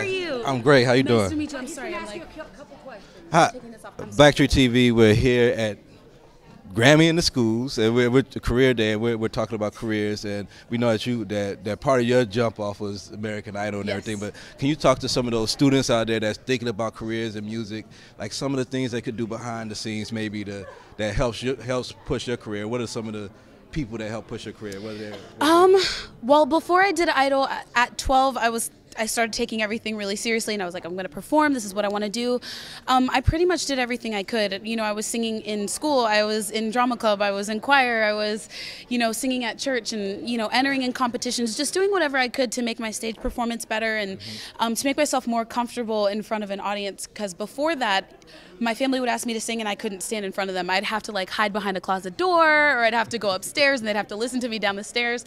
How are you? I'm great. How you nice doing? to meet you. I'm sorry. I'm like Hi. taking this off. I'm. BlackTree TV. We're here at Grammy in the schools, and we're, we're career day. And we're, we're talking about careers, and we know that you that that part of your jump off was American Idol and Yes. everything. But can you talk to some of those students out there that's thinking about careers in music, like some of the things they could do behind the scenes, maybe to that helps you helps push your career? What are some of the people that help push your career? Whether they're Um, well, before I did Idol at- at 12, I was I started taking everything really seriously, and I was like, I'm going to perform. This is what I want to do. Um, I pretty much did everything I could. You know, I was singing in school. I was in drama club. I was in choir. I was, you know, singing at church, and you know, entering in competitions. Just doing whatever I could to make my stage performance better and um, to make myself more comfortable in front of an audience. Because before that. My family would ask me to sing, and I couldn't stand in front of them. I'd have to like hide behind a closet door, or I'd have to go upstairs, and they'd have to listen to me down the stairs.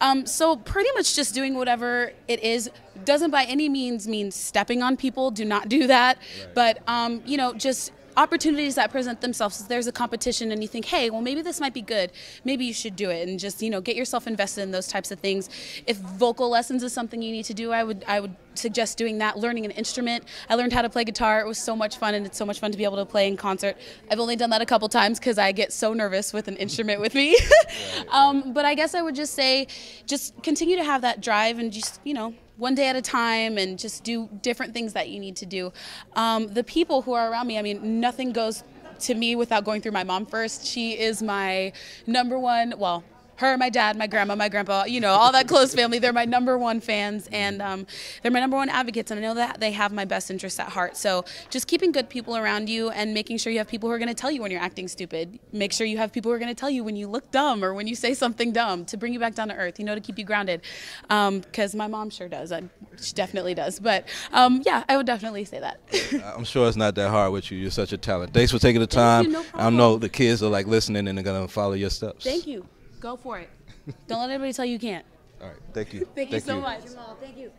Um, so pretty much just doing whatever it is doesn't by any means mean stepping on people. Do not do that. But um, you know, just opportunities that present themselves. There's a competition, and you think, hey, well maybe this might be good. Maybe you should do it, and just you know get yourself invested in those types of things. If vocal lessons is something you need to do, I would I would suggest doing that. Learning an instrument. I learned how to play guitar. It was so much fun, and it's so much fun to be able to play in concert. I've only done that a couple times because I get so nervous with an instrument with me. um, but I guess I would just say, just continue to have that drive and just you know one day at a time and just do different things that you need to do. Um, the people who are around me, I mean, nothing goes to me without going through my mom first. She is my number one, well, her, my dad, my grandma, my grandpa, you know, all that close family. They're my number one fans and um, they're my number one advocates. And I know that they have my best interests at heart. So just keeping good people around you and making sure you have people who are going to tell you when you're acting stupid. Make sure you have people who are going to tell you when you look dumb or when you say something dumb to bring you back down to earth, you know, to keep you grounded. Because my mom sure does. I, she definitely does. But um, yeah, I would definitely say that. I'm sure it's not that hard with you. You're such a talent. Thanks for taking the time. you, no I know the kids are like listening and they're gonna follow your steps. Thank you. Go for it. Don't let anybody tell you you can't. All right. Thank you. Thank, you so much. Jamal, thank you.